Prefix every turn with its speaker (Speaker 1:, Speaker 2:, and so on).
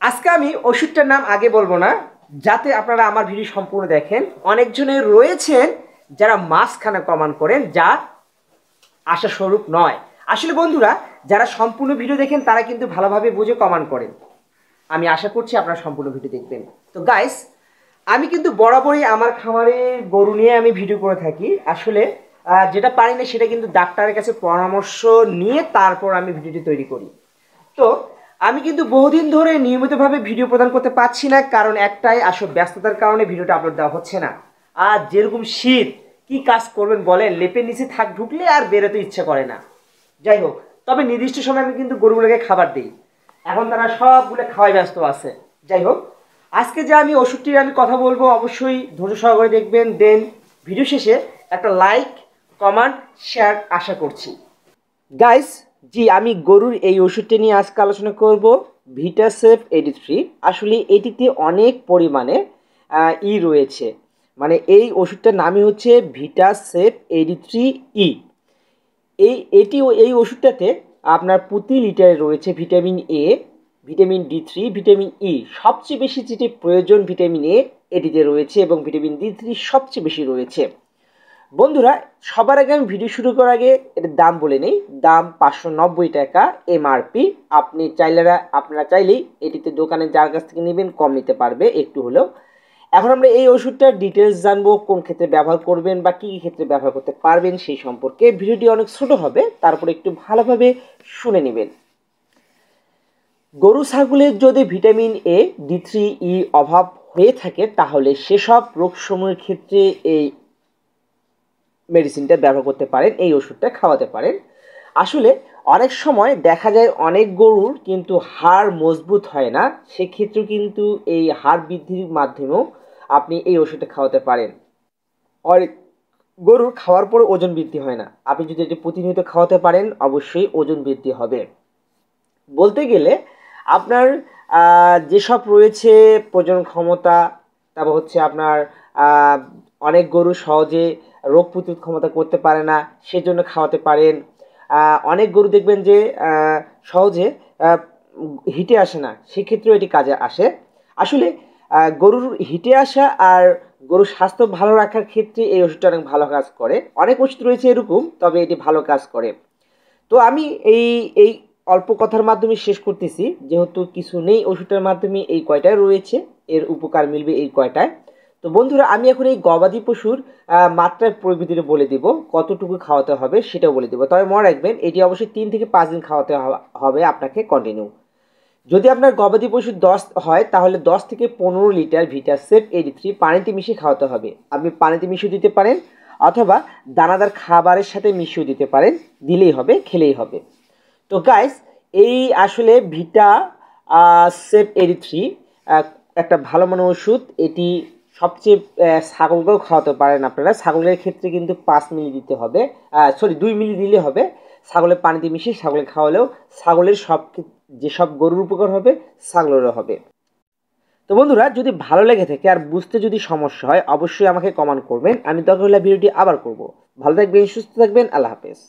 Speaker 1: আজকে আমি ওষুধটার নাম আগে বলব না, যাতে আপনারা আমার ভিডিও সম্পূর্ণ দেখেন। অনেকজনের রয়েছেন যারা মাঝখানে কমান করেন, যা আশা স্বরূপ নয়। আসলে বন্ধুরা, যারা সম্পূর্ণ ভিডিও দেখেন, তারা কিন্তু ভালোভাবে বুঝে কমান করেন। আমি আশা করছি আপনারা সম্পূর্ণ ভিডিও দেখবেন। তো গাইস আমি কিন্তু বরাবরই আমার খামারে গরু নিয়ে আমি ভিডিও করে থাকি। আসলে যেটা পারি না, সেটা কিন্তু ডাক্তারের কাছে পরামর্শ নিয়ে তারপর আমি ভিডিওটি তৈরি করি। তো আমি কিন্তু বহুদিন ধরে নিয়মিতভাবে ভিডিও প্রদান করতে পারছি না, কারণ একটাই আসলে ব্যস্ততার কারণে ভিডিওটা আপলোড দেওয়া হচ্ছে না। আর যেরকম শীত, কি কাজ করবেন বলেন, লেপের নিচে থাক ঢুকলে আর বেরোতে ইচ্ছে করে না। যাই হোক, তবে নির্দিষ্ট সময় আমি কিন্তু গরুগুলোকে খাবার দিই। এখন তারা সবগুলো খাওয়াই ব্যস্ত আছে। যাই হোক, আজকে যে আমি ওষুধটির আমি কথা বলব, অবশ্যই ধৈর্য সহকারে দেখবেন। দেন, ভিডিও শেষে একটা লাইক কমেন্ট শেয়ার আশা করছি। গাইস জি, আমি গরুর এই ওষুধটি নিয়ে আজকে আলোচনা করব ভিটাসেফ এইটি থ্রি আসলে এটিতে অনেক পরিমাণে ই রয়েছে। মানে এই ওষুধটার নামই হচ্ছে ভিটাসেফ এইটি থ্রি ই এই এটি এই ওষুধটাতে আপনার প্রতি লিটারে রয়েছে vitamin A vitamin D three vitamin E সবচেয়ে বেশি যেটি প্রয়োজন ভিটামিন এ এটিতে রয়েছে এবং ভিটামিন ডি থ্রি সবচেয়ে বেশি রয়েছে। বন্ধুরা, সবার আগে আমি ভিডিও শুরু করার আগে এটার দাম বলে নেই। দাম পাঁচশো নব্বই টাকা এমআরপি আপনি চাইলেরা আপনারা চাইলেই এটিতে দোকানে যার কাছ থেকে নেবেন, কম নিতে পারবে, একটু হলেও। এখন আমরা এই ওষুধটার ডিটেলস জানব, কোন ক্ষেত্রে ব্যবহার করবেন বা কী কী ক্ষেত্রে ব্যবহার করতে পারবেন, সেই সম্পর্কে ভিডিওটি অনেক ছোট হবে, তারপরে একটু ভালোভাবে শুনে নেবেন। গরু ছাগলের যদি vitamin A D three E অভাব হয়ে থাকে, তাহলে সেসব রোগসমূহের ক্ষেত্রে এই মেডিসিনটা ব্যবহার করতে পারেন, এই ওষুধটা খাওয়াতে পারেন। আসলে অনেক সময় দেখা যায় অনেক গরুর কিন্তু হাড় মজবুত হয় না, সেক্ষেত্রেও কিন্তু এই হাড় বৃদ্ধির মাধ্যমেও আপনি এই ওষুধটা খাওয়াতে পারেন। অনেক গরুর খাওয়ার পরে ওজন বৃদ্ধি হয় না। আপনি যদি এটি প্রতিনিয়ত খাওয়াতে পারেন, অবশ্যই ওজন বৃদ্ধি হবে। বলতে গেলে আপনার যেসব রয়েছে প্রজনন ক্ষমতা, তারপর হচ্ছে আপনার অনেক গরু সহজে রোগ প্রতিরোধ ক্ষমতা করতে পারে না, সেজন্য খাওয়াতে পারেন। অনেক গরু দেখবেন যে সহজে হিটে আসে না, সেক্ষেত্রেও এটি কাজে আসে। আসলে গরুর হিটে আসা আর গরুর স্বাস্থ্য ভালো রাখার ক্ষেত্রে এই ওষুধটা অনেক ভালো কাজ করে। অনেক ওষুধ রয়েছে এরকম, তবে এটি ভালো কাজ করে। তো আমি এই এই অল্প কথার মাধ্যমে শেষ করতেছি। যেহেতু কিছু নেই ওষুধটার মাধ্যমে এই কয়টায় রয়েছে, এর উপকার মিলবে এই কয়টায়। তো বন্ধুরা, আমি এখন এই গবাদি পশুর মাত্রার প্রকৃতিটা বলে দিব, কতটুকু খাওয়াতে হবে সেটাও বলে দেবো। তবে মনে রাখবেন, এটি অবশ্যই তিন থেকে পাঁচ দিন খাওয়াতে হবে আপনাকে কন্টিনিউ যদি আপনার গবাদি পশু দশ হয়, তাহলে দশ থেকে পনেরো লিটার ভিটাসেপ এডি থ্রি পানিতে মিশিয়ে খাওয়াতে হবে। আপনি পানিতে মিশিয়ে দিতে পারেন, অথবা দানাদার খাবারের সাথে মিশিয়ে দিতে পারেন, দিলেই হবে, খেলেই হবে। তো গাইস এই আসলে ভিটা সেপ এডি থ্রি একটা ভালো মানের ওষুধ, এটি সবচেয়ে ছাগলকেও খাওয়াতে পারেন আপনারা। ছাগলের ক্ষেত্রে কিন্তু পাঁচ মিলি দিতে হবে। সরি দুই মিলি দিলে হবে। ছাগলের পানিতে মিশিয়ে ছাগলে খাওয়ালেও ছাগলের সব যেসব গরুর উপকার হবে, ছাগলেরও হবে। তো বন্ধুরা, যদি ভালো লেগে থাকে আর বুঝতে যদি সমস্যা হয়, অবশ্যই আমাকে কমেন্ট করবেন। আমি দরকার হলে ভিডিওটি আবার করব। ভালো থাকবেন, সুস্থ থাকবেন। আল্লাহ হাফেজ।